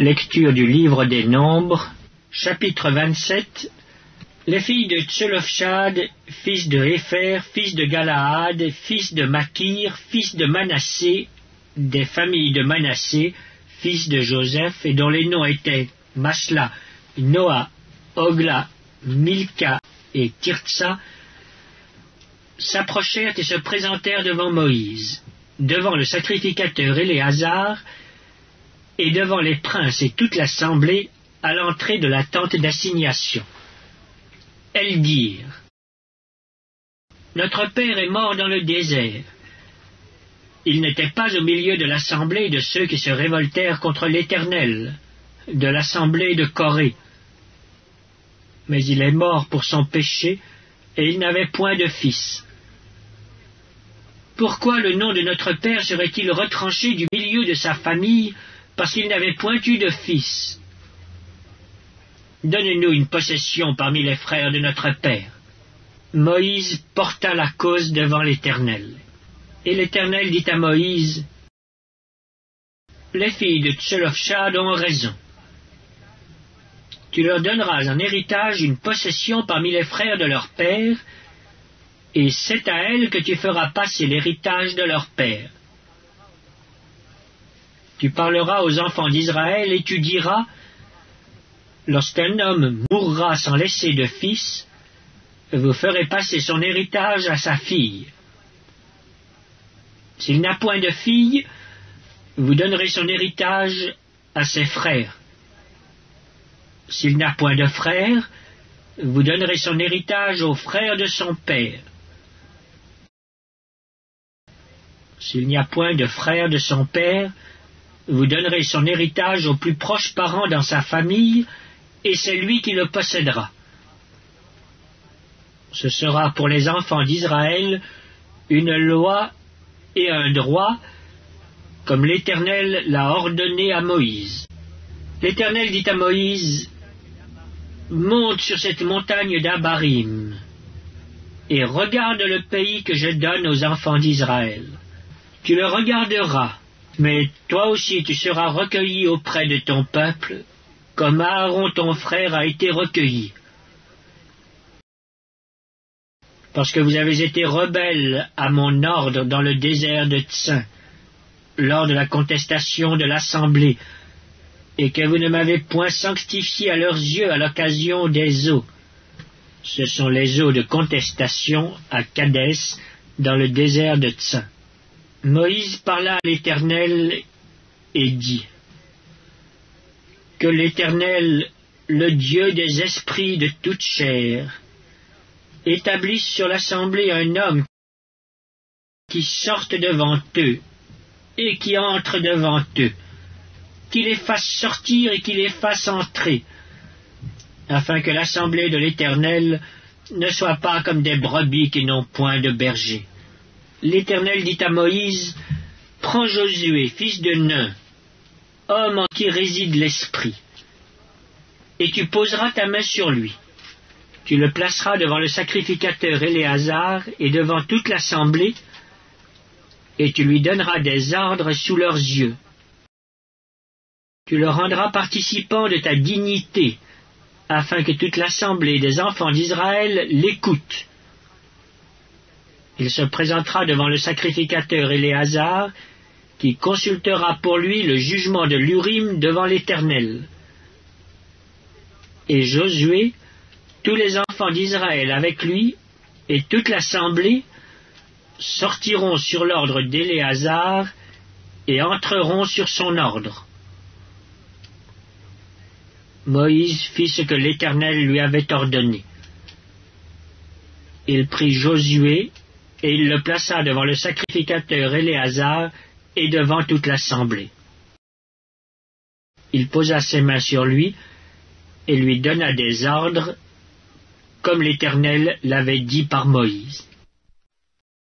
Lecture du livre des Nombres, chapitre 27 Les filles de Tselofshad, fils de Hépher, fils de Galaad, fils de Makir, fils de Manassé, des familles de Manassé, fils de Joseph, et dont les noms étaient Masla, Noah, Ogla, Milka et Tirtsa, s'approchèrent et se présentèrent devant Moïse, devant le sacrificateur Éléazar, et devant les princes et toute l'assemblée à l'entrée de la tente d'assignation. Elles dirent Notre père est mort dans le désert. Il n'était pas au milieu de l'assemblée de ceux qui se révoltèrent contre l'Éternel, de l'assemblée de Corée. Mais il est mort pour son péché, et il n'avait point de fils. Pourquoi le nom de notre père serait-il retranché du milieu de sa famille parce qu'il n'avait point eu de fils. Donnez-nous une possession parmi les frères de notre Père. Moïse porta la cause devant l'Éternel. Et l'Éternel dit à Moïse, Les filles de Tselofshad ont raison. Tu leur donneras en héritage une possession parmi les frères de leur père, et c'est à elles que tu feras passer l'héritage de leur père. Tu parleras aux enfants d'Israël et tu diras, lorsqu'un homme mourra sans laisser de fils, vous ferez passer son héritage à sa fille. S'il n'a point de fille, vous donnerez son héritage à ses frères. S'il n'a point de frères, vous donnerez son héritage aux frères de son père. S'il n'y a point de frères de son père, vous donnerez son héritage au plus proche parent dans sa famille, et c'est lui qui le possédera. Ce sera pour les enfants d'Israël une loi et un droit, comme l'Éternel l'a ordonné à Moïse. L'Éternel dit à Moïse, Monte sur cette montagne d'Abarim, et regarde le pays que je donne aux enfants d'Israël. Tu le regarderas, mais toi aussi tu seras recueilli auprès de ton peuple, comme Aaron ton frère a été recueilli. Parce que vous avez été rebelles à mon ordre dans le désert de Tsin, lors de la contestation de l'assemblée, et que vous ne m'avez point sanctifié à leurs yeux à l'occasion des eaux. Ce sont les eaux de contestation à Cadès, dans le désert de Tsin. Moïse parla à l'Éternel et dit Que l'Éternel, le Dieu des esprits de toute chair, établisse sur l'assemblée un homme qui sorte devant eux et qui entre devant eux, qui les fasse sortir et qui les fasse entrer, afin que l'assemblée de l'Éternel ne soit pas comme des brebis qui n'ont point de berger l'Éternel dit à Moïse, Prends Josué, fils de Nun, homme en qui réside l'Esprit, et tu poseras ta main sur lui. Tu le placeras devant le sacrificateur Éléazar et devant toute l'assemblée, et tu lui donneras des ordres sous leurs yeux. Tu le rendras participant de ta dignité, afin que toute l'assemblée des enfants d'Israël l'écoute il se présentera devant le sacrificateur Éléazar, qui consultera pour lui le jugement de l'Urim devant l'Éternel. Et Josué, tous les enfants d'Israël avec lui, et toute l'assemblée, sortiront sur l'ordre d'Éléazar et entreront sur son ordre. Moïse fit ce que l'Éternel lui avait ordonné. Il prit Josué et il le plaça devant le sacrificateur Éléazar et devant toute l'assemblée. Il posa ses mains sur lui et lui donna des ordres, comme l'Éternel l'avait dit par Moïse.